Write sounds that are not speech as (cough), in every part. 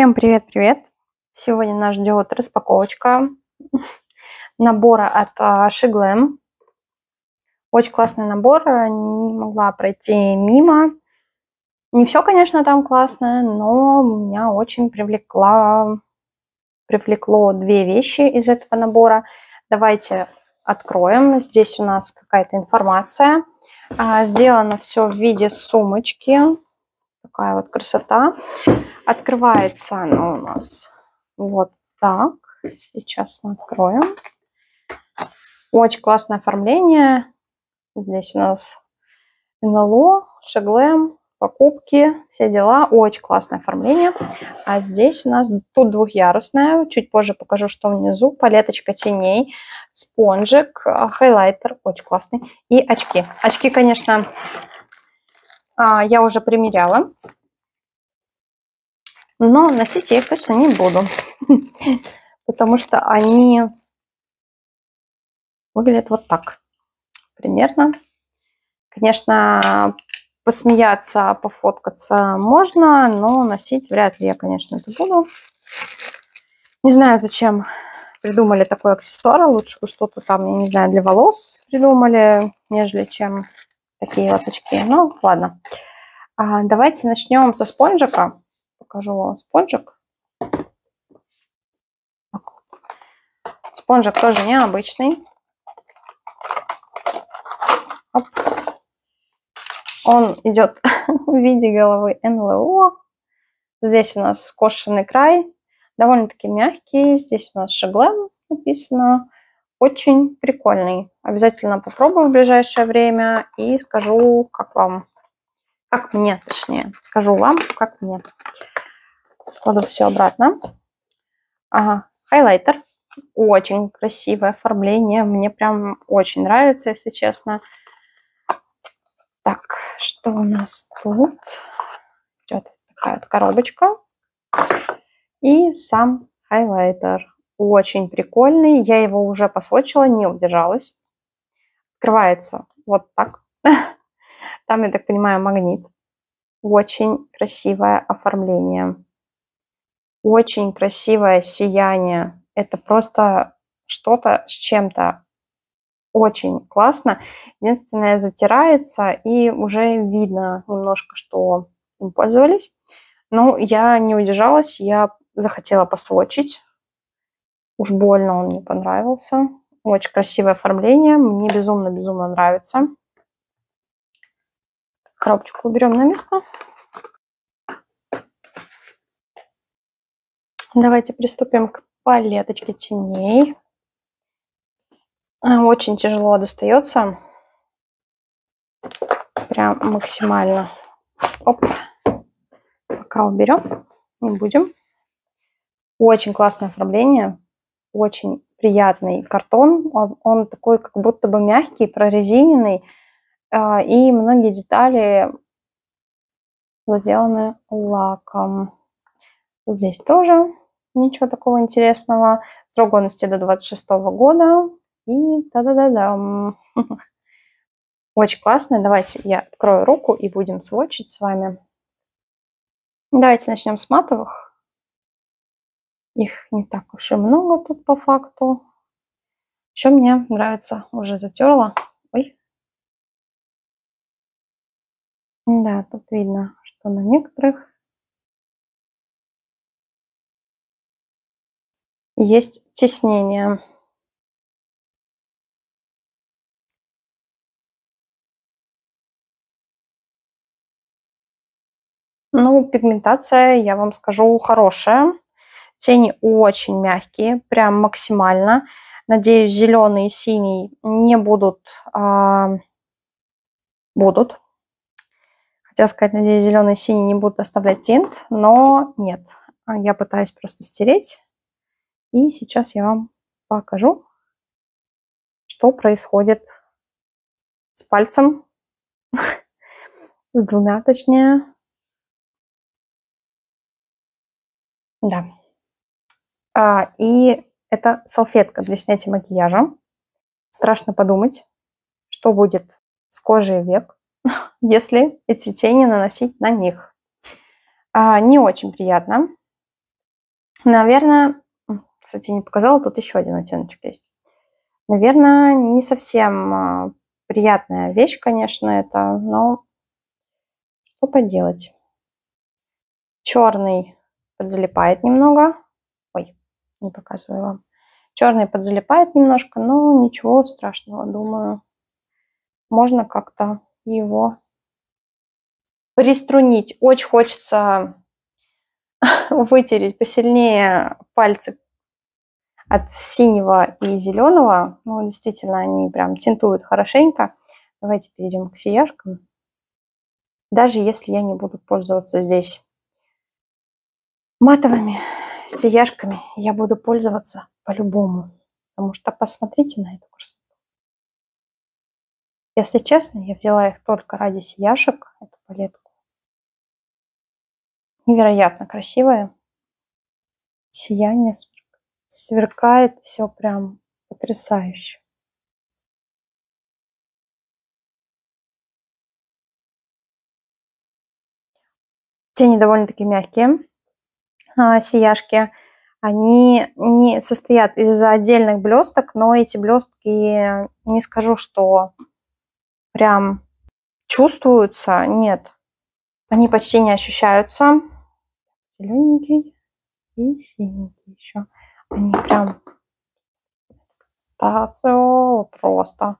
Всем привет-привет! Сегодня нас ждет распаковочка (laughs) набора от Shiglam. Очень классный набор, не могла пройти мимо. Не все, конечно, там классное, но меня очень привлекла, привлекло две вещи из этого набора. Давайте откроем. Здесь у нас какая-то информация. А, сделано все в виде сумочки. Такая вот красота. Открывается оно у нас вот так. Сейчас мы откроем. Очень классное оформление. Здесь у нас НЛО, Шеглем, покупки, все дела. Очень классное оформление. А здесь у нас тут двухъярусная. Чуть позже покажу, что внизу. Палеточка теней, спонжик, хайлайтер. Очень классный. И очки. Очки, конечно, а, я уже примеряла. Но носить я их точно не буду. (laughs) Потому что они выглядят вот так. Примерно. Конечно, посмеяться, пофоткаться можно, но носить вряд ли я, конечно, это буду. Не знаю, зачем придумали такой аксессуар. Лучше бы что-то там, я не знаю, для волос придумали, нежели чем такие вот очки. Ну, ладно. А, давайте начнем со спонжика покажу вам спонжик. Спонжик тоже необычный. Оп. Он идет (laughs) в виде головы НЛО. Здесь у нас скошенный край, довольно-таки мягкий. Здесь у нас шеглем написано. Очень прикольный. Обязательно попробую в ближайшее время и скажу, как вам. Как мне, точнее. Скажу вам, как мне. Кладу все обратно. Ага, хайлайтер. Очень красивое оформление. Мне прям очень нравится, если честно. Так, что у нас тут? Идет такая вот коробочка. И сам хайлайтер. Очень прикольный. Я его уже посвочила, не удержалась. Открывается вот так. (laughs) Там, я так понимаю, магнит. Очень красивое оформление. Очень красивое сияние. Это просто что-то с чем-то. Очень классно. Единственное, затирается, и уже видно немножко, что им пользовались. Но я не удержалась, я захотела посвочить. Уж больно он мне понравился. Очень красивое оформление. Мне безумно-безумно нравится. Коробочку уберем на место. Давайте приступим к палеточке теней. А, очень тяжело достается. Прям максимально. Оп. Пока уберем. Не будем. Очень классное оформление. Очень приятный картон. Он, он такой как будто бы мягкий, прорезиненный. А, и многие детали сделаны лаком. Здесь тоже Ничего такого интересного. Срок годности до 26 года. И да-да-да-да. (laughs) Очень классно. Давайте я открою руку и будем сводчить с вами. Давайте начнем с матовых. Их не так уж и много тут по факту. Еще мне нравится, уже затерла. Ой. Да, тут видно, что на некоторых есть теснение. Ну, пигментация, я вам скажу, хорошая. Тени очень мягкие, прям максимально. Надеюсь, зеленый и синий не будут, а, будут. Хотела сказать, надеюсь, зеленый и синий не будут оставлять тинт, но нет. Я пытаюсь просто стереть. И сейчас я вам покажу, что происходит с пальцем, (laughs) с двумя точнее. Да. А, и это салфетка для снятия макияжа. Страшно подумать, что будет с кожей век, (laughs) если эти тени наносить на них. А, не очень приятно. Наверное, кстати, не показала, тут еще один оттеночек есть. Наверное, не совсем а, приятная вещь, конечно, это, но что поделать. Черный подзалипает немного. Ой, не показываю вам. Черный подзалипает немножко, но ничего страшного, думаю. Можно как-то его приструнить. Очень хочется (laughs) вытереть посильнее пальцы от синего и зеленого. Ну, действительно, они прям тинтуют хорошенько. Давайте перейдем к сияшкам. Даже если я не буду пользоваться здесь матовыми сияшками, я буду пользоваться по-любому. Потому что посмотрите на эту красоту. Если честно, я взяла их только ради сияшек, эту палетку. Невероятно красивая. Сияние сверкает, все прям потрясающе. Тени довольно-таки мягкие, а, сияшки. Они не состоят из отдельных блесток, но эти блестки, не скажу, что прям чувствуются, нет. Они почти не ощущаются. Зелененький и синенький еще. Они прям просто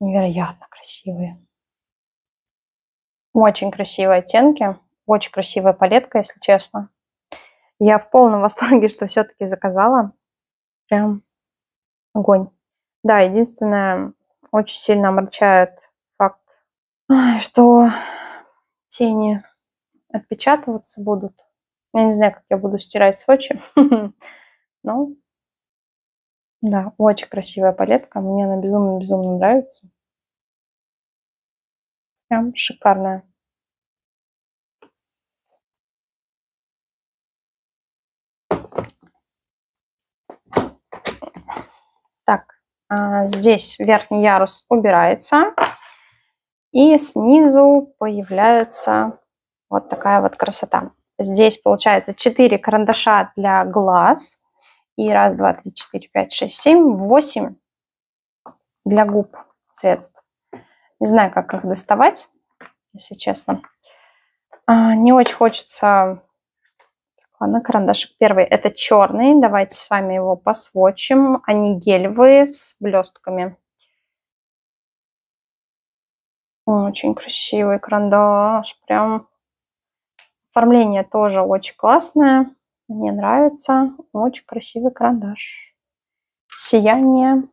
невероятно красивые. Очень красивые оттенки. Очень красивая палетка, если честно. Я в полном (laughs) восторге, что все-таки заказала. Прям огонь. Да, единственное, очень сильно омрачает факт, что тени отпечатываться будут. Я не знаю, как я буду стирать сводчи. (laughs) Но, да, очень красивая палетка. Мне она безумно-безумно нравится. Прям шикарная. Так, а здесь верхний ярус убирается. И снизу появляется вот такая вот красота. Здесь получается 4 карандаша для глаз. И раз, два, три, четыре, пять, шесть, семь, восемь для губ средств. Не знаю, как их доставать, если честно. А, не очень хочется Ладно, карандашик первый. Это черный. Давайте с вами его посвочим. Они гелевые с блестками. Очень красивый карандаш. Прям оформление тоже очень классное. Мне нравится. Очень красивый карандаш. Сияние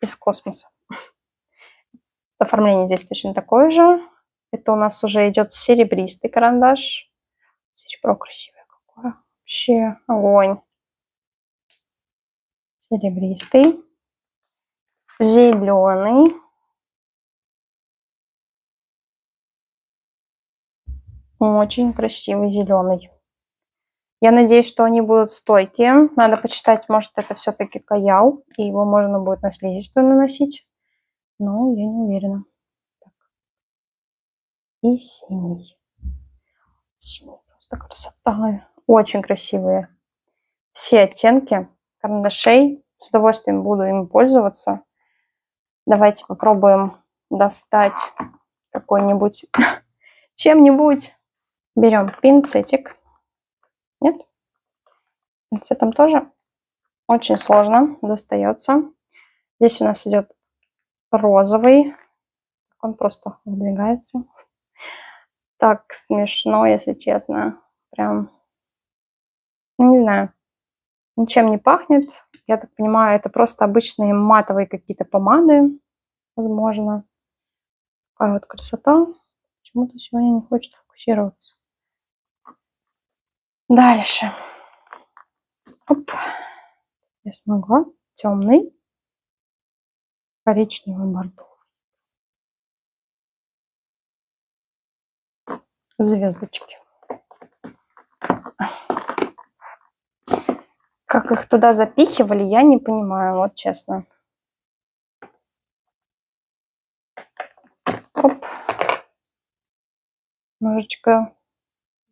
из космоса. (laughs) Оформление здесь точно такое же. Это у нас уже идет серебристый карандаш. Серебро красивое. Вообще огонь. Серебристый. Зеленый. Очень красивый зеленый. Я надеюсь, что они будут стойкие. Надо почитать, может, это все-таки каял, и его можно будет на слизистую наносить. Но я не уверена. Так. И синий. Синий просто красота. Очень красивые все оттенки карандашей. С удовольствием буду им пользоваться. Давайте попробуем достать какой-нибудь (laughs) чем-нибудь. Берем пинцетик. Нет? Пинцетом тоже очень сложно достается. Здесь у нас идет розовый. Он просто выдвигается. Так смешно, если честно. Прям ну, не знаю, ничем не пахнет. Я так понимаю, это просто обычные матовые какие-то помады, возможно. Такая вот красота. Почему-то сегодня не хочет фокусироваться. Дальше. Оп. Я смогла. Темный. Коричневый бордовый. Звездочки. Как их туда запихивали, я не понимаю, вот честно. Оп. Немножечко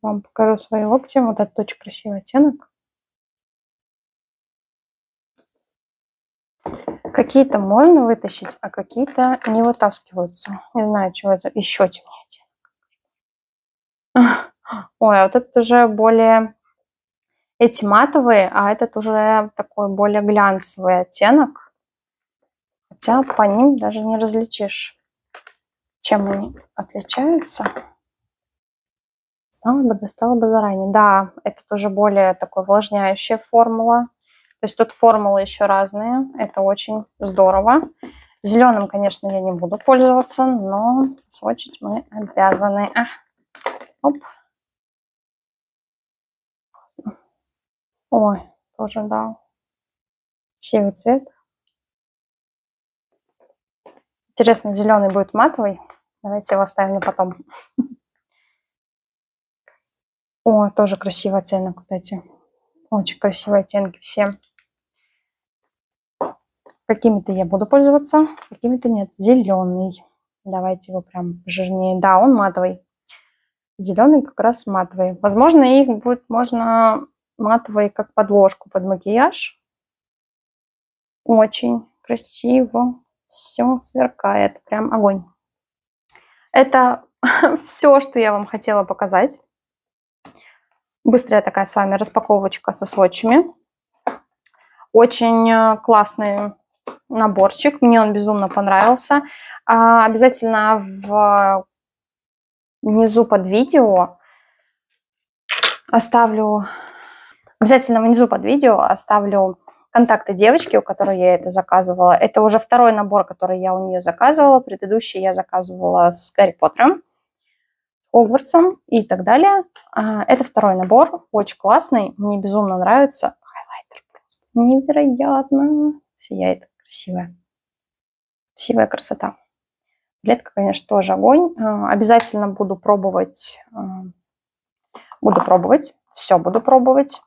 вам покажу свои локти. Вот этот очень красивый оттенок. Какие-то можно вытащить, а какие-то не вытаскиваются. Не знаю, чего это. Еще темнее оттенок. (laughs) Ой, а вот этот уже более... Эти матовые, а этот уже такой более глянцевый оттенок. Хотя по ним даже не различишь, чем они отличаются. Знала бы, достала бы заранее. Да, это тоже более такой увлажняющая формула. То есть тут формулы еще разные. Это очень здорово. Зеленым, конечно, я не буду пользоваться, но сводчить мы обязаны. А. Оп. Ой, тоже, да. Сивый цвет. Интересно, зеленый будет матовый. Давайте его оставим на потом. (laughs) О, тоже красивый оттенок, кстати. Очень красивые оттенки все. Какими-то я буду пользоваться, какими-то нет. Зеленый. Давайте его прям жирнее. Да, он матовый. Зеленый как раз матовый. Возможно, их будет можно матовый как подложку под макияж. Очень красиво. Все сверкает. Прям огонь. Это (laughs) все, что я вам хотела показать. Быстрая такая с вами распаковочка со сводчами. Очень э, классный наборчик. Мне он безумно понравился. А, обязательно в внизу под видео оставлю обязательно внизу под видео оставлю контакты девочки, у которой я это заказывала. Это уже второй набор, который я у нее заказывала. Предыдущий я заказывала с Гарри Поттером. Хогвартсом и так далее. А, это второй набор, очень классный, мне безумно нравится. Хайлайтер просто невероятно сияет, красивая. Красивая красота. Летка, конечно, тоже огонь. А, обязательно буду пробовать, а, буду пробовать, все буду пробовать.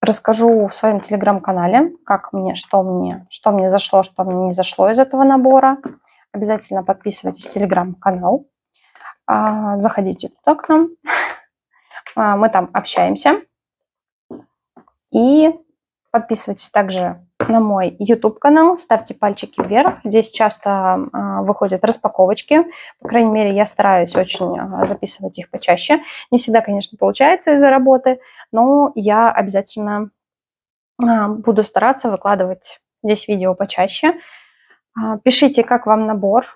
Расскажу в своем телеграм-канале, как мне, что мне, что мне зашло, что мне не зашло из этого набора. Обязательно подписывайтесь в телеграм-канал. А, заходите туда к нам. (laughs) А, мы там общаемся. И подписывайтесь также на мой YouTube канал, ставьте пальчики вверх. Здесь часто а, выходят распаковочки. По крайней мере, я стараюсь очень записывать их почаще. Не всегда, конечно, получается из-за работы, но я обязательно буду стараться выкладывать здесь видео почаще. А, пишите, как вам набор.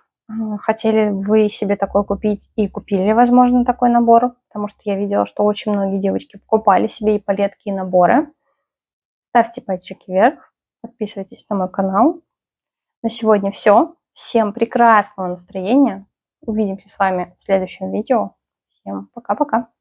Хотели вы себе такой купить и купили, возможно, такой набор, потому что я видела, что очень многие девочки покупали себе и палетки, и наборы. Ставьте пальчики вверх, подписывайтесь на мой канал. На сегодня все. Всем прекрасного настроения. Увидимся с вами в следующем видео. Всем пока-пока.